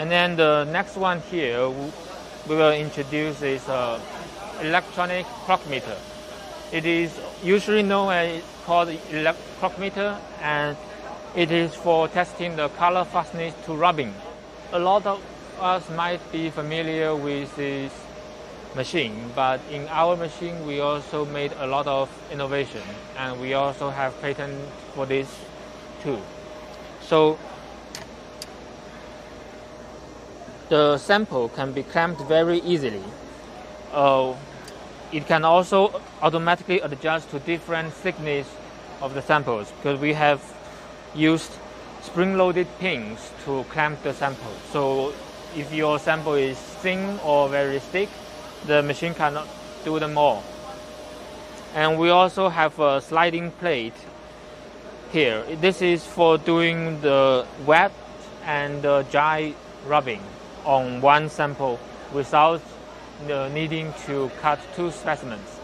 And then the next one here we will introduce is uh, electronic crockmeter. It is usually known as called crockmeter and it is for testing the color fastness to rubbing. A lot of us might be familiar with this machine, but in our machine we also made a lot of innovation and we also have patent for this too. So the sample can be clamped very easily. Uh, it can also automatically adjust to different thickness of the samples because we have used spring-loaded pins to clamp the sample. So if your sample is thin or very thick, the machine cannot do them all. And we also have a sliding plate here. This is for doing the wet and the dry rubbing on one sample without needing to cut two specimens.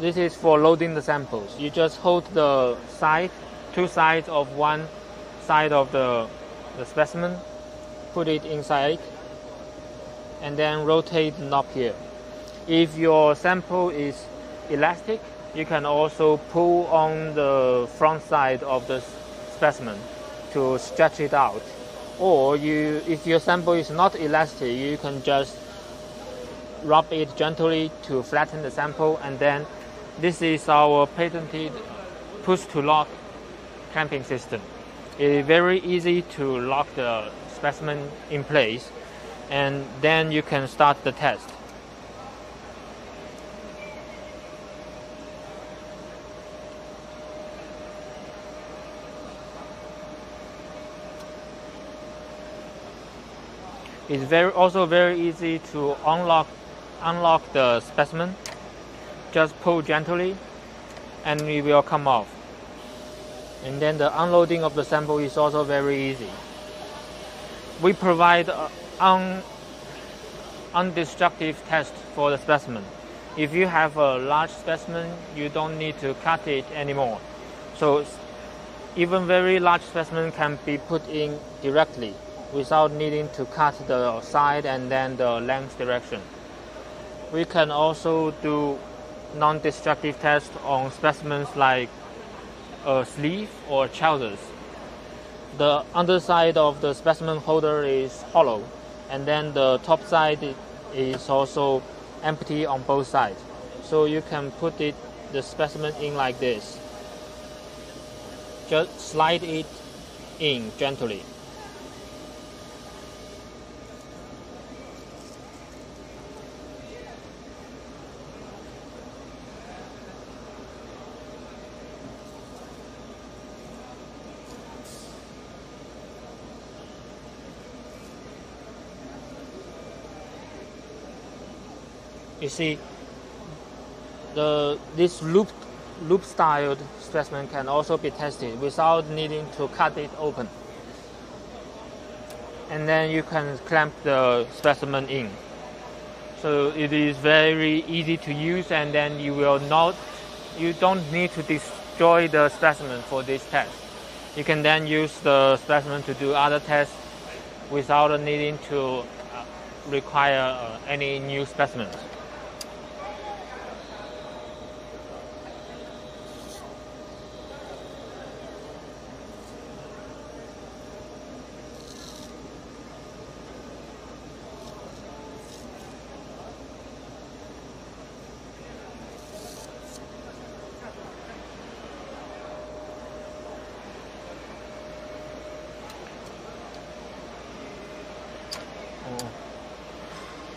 This is for loading the samples. You just hold the side, two sides of one side of the, the specimen, put it inside, and then rotate the knob here. If your sample is elastic, you can also pull on the front side of the specimen to stretch it out or you if your sample is not elastic you can just rub it gently to flatten the sample and then this is our patented push to lock clamping system. It is very easy to lock the specimen in place and then you can start the test It's very also very easy to unlock unlock the specimen. Just pull gently and it will come off. And then the unloading of the sample is also very easy. We provide un, undestructive test for the specimen. If you have a large specimen, you don't need to cut it anymore. So even very large specimen can be put in directly without needing to cut the side and then the length direction. We can also do non-destructive tests on specimens like a sleeve or trousers. The underside of the specimen holder is hollow and then the top side is also empty on both sides. So you can put it the specimen in like this. Just slide it in gently. You see, the this loop loop styled specimen can also be tested without needing to cut it open. And then you can clamp the specimen in. So it is very easy to use and then you will not you don't need to destroy the specimen for this test. You can then use the specimen to do other tests without needing to uh, require uh, any new specimens.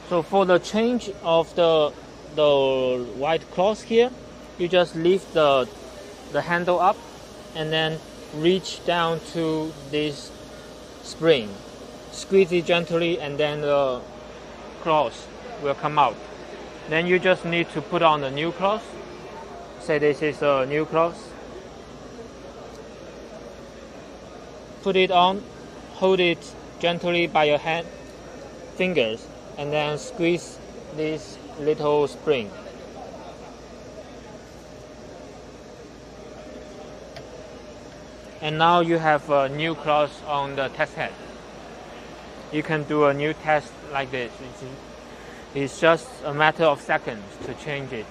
So for the change of the the white cloth here, you just lift the the handle up and then reach down to this spring. Squeeze it gently and then the cloth will come out. Then you just need to put on the new cloth. Say this is a new cloth. Put it on, hold it gently by your hand, fingers and then squeeze this little spring. And now you have a new cloth on the test head. You can do a new test like this. It's just a matter of seconds to change it.